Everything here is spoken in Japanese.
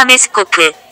試メスコプ。